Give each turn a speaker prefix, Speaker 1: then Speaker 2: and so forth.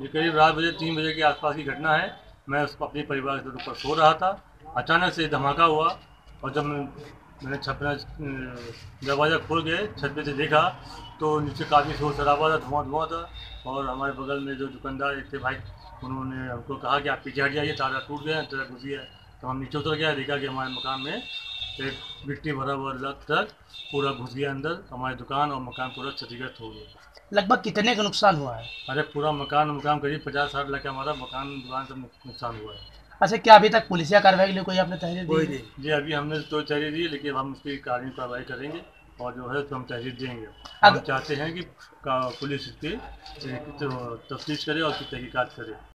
Speaker 1: ये करीब रात बजे, तीन बजे के आसपास की घटना है। मैं उस अपने परिवार के ऊपर सो रहा था। अचानक से धमाका हुआ और जब मैंने छपना दरवाज़ा खोल के छत पे से देखा तो नीचे काफ़ी शोर शराबा था धुआँ धुआँ था और हमारे बगल में जो दुकानदार एक थे भाई, उन्होंने हमको कहा कि आप पीछे हट जाइए तारा टूट गया ट्रक घुसी है। तो हम नीचे उतर गया देखा कि हमारे मकान में एक मिट्टी भरा हुआ ट्रक पूरा घुस गया अंदर हमारी दुकान और मकान पूरा क्षतिग्रस्त हो गया।
Speaker 2: लगभग कितने का नुकसान हुआ है?
Speaker 1: अरे पूरा मकान मकान करीब पचास साठ लाख का हमारा मकान दुकान सब नुकसान हुआ है।
Speaker 2: अच्छा क्या अभी तक पुलिसिया कार्रवाई के लिए कोई आपने तहरीर दी? है?
Speaker 1: जी अभी हमने तो तहरीर दी लेकिन हम उसकी कानूनी कार्रवाई करेंगे और जो है तो हम तहरीर देंगे। हम
Speaker 2: अगर-
Speaker 1: चाहते हैं कि पुलिस इसकी तफ्तीश करे और उसकी तहकीकात करे।